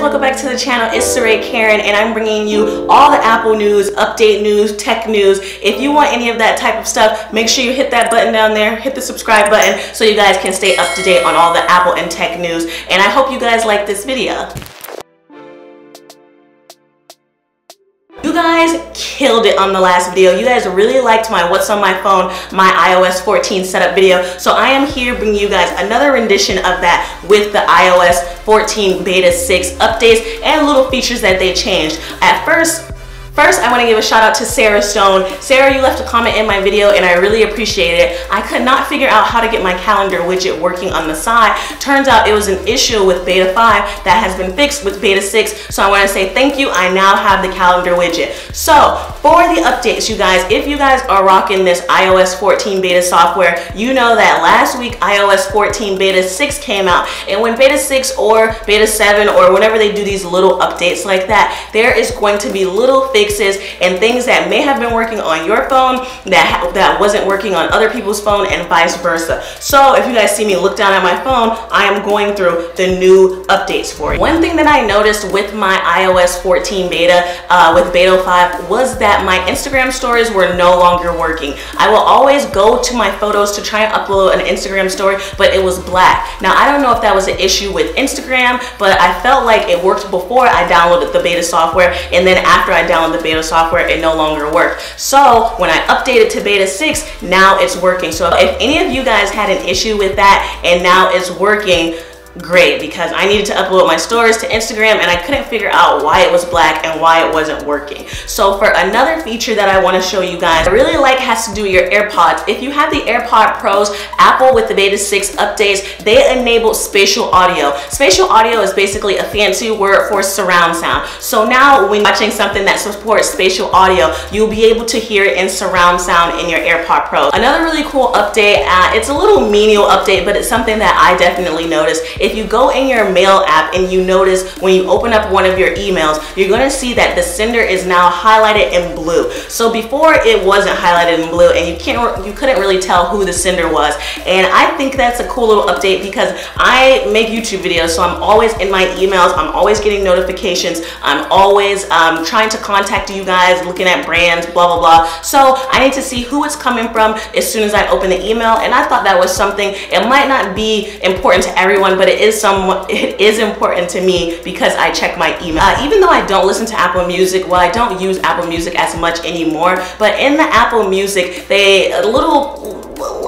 welcome back to the channel. It's Sarae Karyn and I'm bringing you all the Apple news, update news, tech news. If you want any of that type of stuff, make sure you hit that button down there, hit the subscribe button so you guys can stay up to date on all the Apple and tech news. And I hope you guys like this video. Killed it on the last video. You guys really liked my what's on my phone, my iOS 14 setup video. So I am here bringing you guys another rendition of that with the iOS 14 beta 6 updates and little features that they changed. At first, First, I want to give a shout out to Sarah Stone. Sarah, you left a comment in my video and I really appreciate it. I could not figure out how to get my calendar widget working on the side. Turns out it was an issue with beta 5 that has been fixed with beta 6. So I want to say thank you. I now have the calendar widget. So for the updates, you guys, if you guys are rocking this iOS 14 beta software, you know that last week iOS 14 beta 6 came out. And when beta 6 or beta 7 or whenever they do these little updates like that, there is going to be little fixes and things that may have been working on your phone that, that wasn't working on other people's phone and vice versa. So if you guys see me look down at my phone, I am going through the new updates for you. One thing that I noticed with my iOS 14 beta uh, with beta 5 was that my Instagram stories were no longer working. I will always go to my photos to try and upload an Instagram story, but it was black. Now I don't know if that was an issue with Instagram, but I felt like it worked before I downloaded the beta software and then after I downloaded the beta software, it no longer worked. So when I updated to beta 6, now it's working. So if any of you guys had an issue with that and now it's working, great because I needed to upload my stories to Instagram and I couldn't figure out why it was black and why it wasn't working. So for another feature that I want to show you guys, I really like has to do with your AirPods. If you have the AirPod Pros, Apple with the Beta 6 updates, they enable spatial audio. Spatial audio is basically a fancy word for surround sound. So now when watching something that supports spatial audio, you'll be able to hear it in surround sound in your AirPod Pro. Another really cool update, uh, it's a little menial update, but it's something that I definitely noticed if you go in your mail app and you notice when you open up one of your emails, you're gonna see that the sender is now highlighted in blue. So before it wasn't highlighted in blue and you can't, you couldn't really tell who the sender was. And I think that's a cool little update because I make YouTube videos, so I'm always in my emails, I'm always getting notifications, I'm always um, trying to contact you guys, looking at brands, blah, blah, blah. So I need to see who it's coming from as soon as I open the email. And I thought that was something, it might not be important to everyone, but it is some it is important to me because I check my email. Uh, even though I don't listen to Apple Music, well, I don't use Apple Music as much anymore, but in the Apple Music, they a little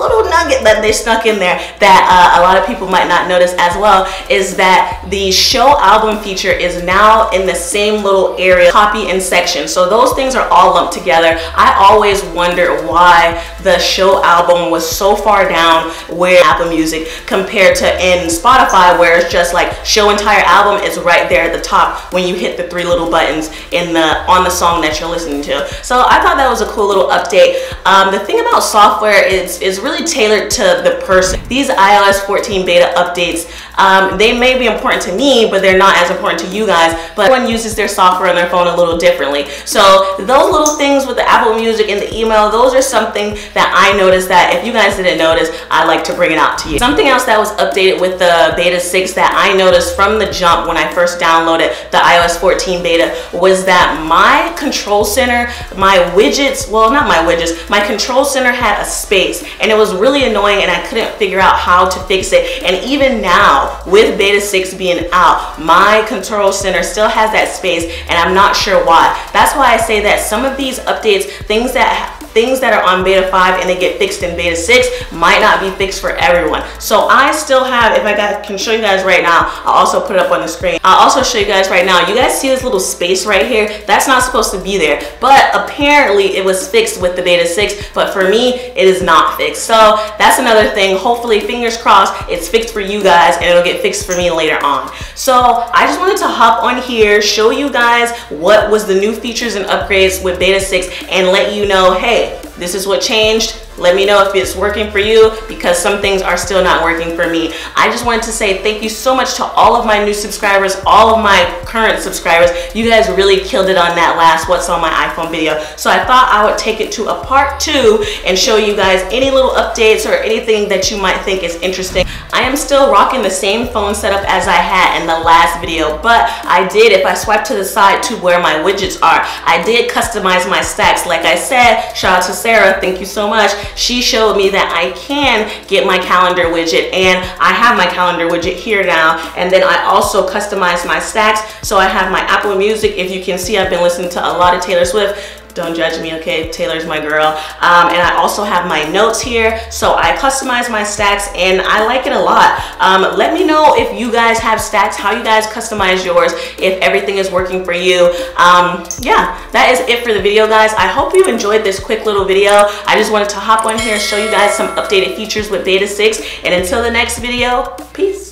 little nugget that they snuck in there that uh, a lot of people might not notice as well is that the show album feature is now in the same little area, copy and section. So those things are all lumped together. I always wonder why the show album was so far down where Apple Music compared to in Spotify where it's just like show entire album is right there at the top when you hit the three little buttons in the on the song that you're listening to. So I thought that was a cool little update. Um, the thing about software is, is really tailored to the person. These iOS 14 beta updates um, they may be important to me, but they're not as important to you guys. But everyone uses their software on their phone a little differently. So those little things with the Apple Music and the email, those are something that I noticed that if you guys didn't notice, I like to bring it out to you. Something else that was updated with the beta 6 that I noticed from the jump when I first downloaded the iOS 14 beta was that my control center, my widgets, well, not my widgets, my control center had a space and it was really annoying and I couldn't figure out how to fix it. And even now, with beta 6 being out, my control center still has that space and I'm not sure why. That's why I say that some of these updates, things that things that are on beta 5 and they get fixed in beta 6 might not be fixed for everyone. So I still have, if I can show you guys right now, I'll also put it up on the screen. I'll also show you guys right now. You guys see this little space right here? That's not supposed to be there, but apparently it was fixed with the beta 6, but for me, it is not fixed. So that's another thing. Hopefully, fingers crossed, it's fixed for you guys and it'll get fixed for me later on. So I just wanted to hop on here, show you guys what was the new features and upgrades with beta 6 and let you know, hey, this is what changed let me know if it's working for you because some things are still not working for me. I just wanted to say thank you so much to all of my new subscribers, all of my current subscribers. You guys really killed it on that last what's on my iPhone video. So I thought I would take it to a part two and show you guys any little updates or anything that you might think is interesting. I am still rocking the same phone setup as I had in the last video, but I did, if I swipe to the side to where my widgets are, I did customize my stacks. Like I said, shout out to Sarah, thank you so much she showed me that I can get my calendar widget and I have my calendar widget here now. And then I also customized my stacks. So I have my Apple Music. If you can see, I've been listening to a lot of Taylor Swift don't judge me okay? Taylor's my girl. Um, and i also have my notes here so i customize my stacks and i like it a lot. Um, let me know if you guys have stacks how you guys customize yours if everything is working for you. Um, yeah that is it for the video guys. I hope you enjoyed this quick little video. I just wanted to hop on here and show you guys some updated features with beta 6 and until the next video peace